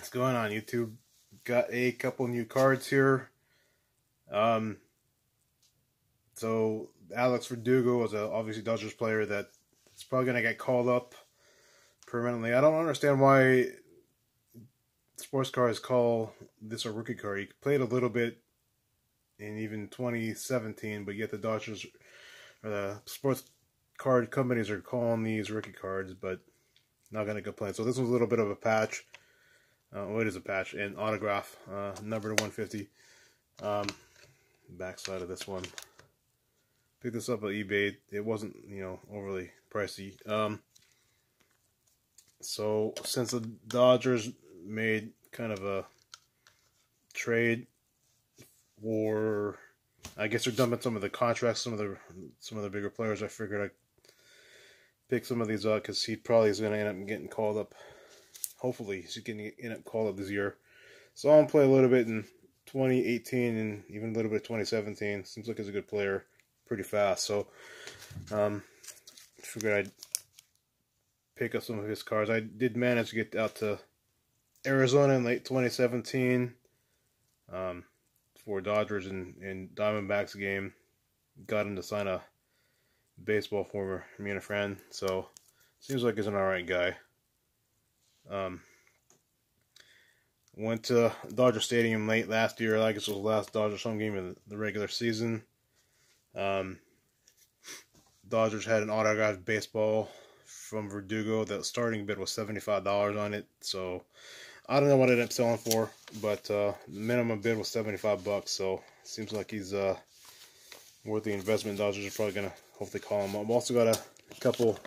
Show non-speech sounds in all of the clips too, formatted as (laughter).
What's going on YouTube? Got a couple new cards here. Um, so Alex Verdugo was a obviously Dodgers player that is probably gonna get called up permanently. I don't understand why sports cards call this a rookie card. He played a little bit in even 2017, but yet the Dodgers or the sports card companies are calling these rookie cards, but not gonna complain. So this was a little bit of a patch. Uh, well, it is a patch and autograph, uh, number 150. Um, backside of this one. Picked this up at eBay. It wasn't, you know, overly pricey. Um, so since the Dodgers made kind of a trade for, I guess they're dumping some of the contracts, some of the some of the bigger players. I figured I'd pick some of these up because he probably is going to end up getting called up hopefully he's getting in end call up this year. So I'll play a little bit in 2018 and even a little bit of 2017. Seems like he's a good player, pretty fast. So um, figured I'd pick up some of his cards. I did manage to get out to Arizona in late 2017 um, for Dodgers and, and Diamondbacks game. Got him to sign a baseball for me and a friend. So seems like he's an alright guy. Um, went to Dodger Stadium late last year. I guess it was the last Dodgers home game of the regular season. Um, Dodgers had an autographed baseball from Verdugo. The starting bid was $75 on it. So I don't know what it ended up selling for, but uh, the minimum bid was 75 bucks. So seems like he's uh, worth the investment. Dodgers are probably going to hopefully call him. I've also got a couple,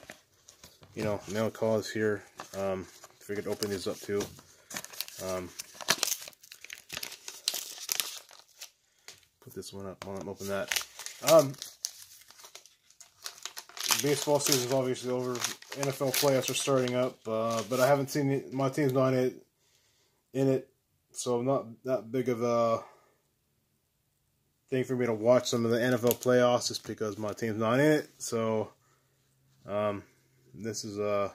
you know, mail calls here. Um, figured open these up too. Um, put this one up while I'm open that. Um, baseball season is obviously over. NFL playoffs are starting up, uh, but I haven't seen it, my team's not in it, in it, so not that big of a thing for me to watch some of the NFL playoffs just because my team's not in it. So, um, this is a uh,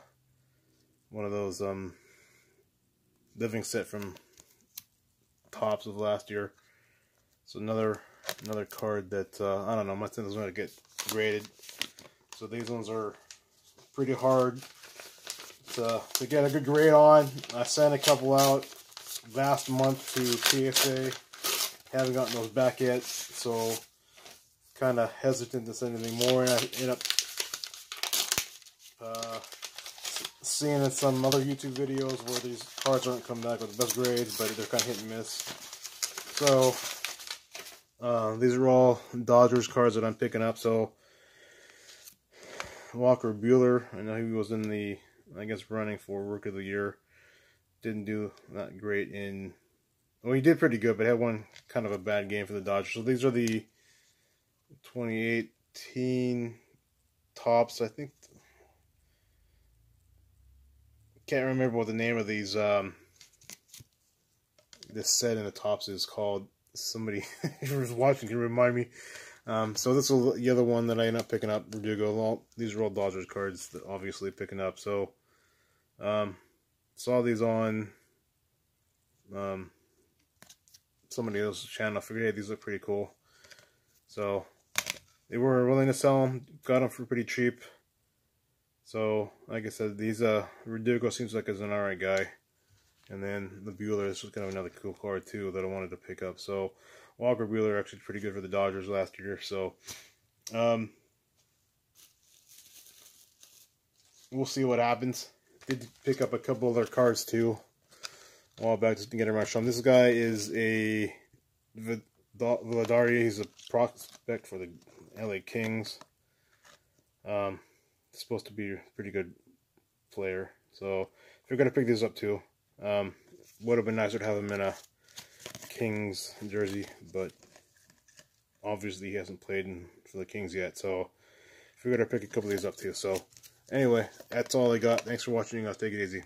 one of those um, living set from Topps of last year. So another another card that uh, I don't know. My thing is going to get graded. So these ones are pretty hard to to get a good grade on. I sent a couple out last month to PSA. Haven't gotten those back yet, so kind of hesitant to send anything more. And I end up uh, seeing in some other YouTube videos where these cards aren't coming back with the best grades, but they're kind of hit and miss. So, uh, these are all Dodgers cards that I'm picking up. So, Walker Buehler, I know he was in the, I guess, running for Rookie of the Year. Didn't do that great in, well, he did pretty good, but had one kind of a bad game for the Dodgers. So, these are the 2018 Topps. I think can't remember what the name of these um, this set in the Topps is called. Somebody (laughs) who's watching can remind me. Um, so this is the other one that I end up picking up. Verdugo. These are all Dodgers cards that obviously picking up. So um, saw these on um, somebody else's channel. I figured, hey, these look pretty cool. So they were willing to sell them. Got them for pretty cheap. So, like I said, these uh Verdugo seems like is an alright guy. And then the Buehler, this was kind of another cool card too that I wanted to pick up. So Walker Buehler actually pretty good for the Dodgers last year. So um we'll see what happens. Did pick up a couple other cards too. A while back just to get everyone shown. This guy is a Vilardi. He's a prospect for the LA Kings. Um, supposed to be a pretty good player. So if you're going to pick these up too, um, would have been nicer to have him in a Kings jersey, but obviously he hasn't played in, for the Kings yet. So going to pick a couple of these up too. So anyway, that's all I got. Thanks for watching. I'll take it easy.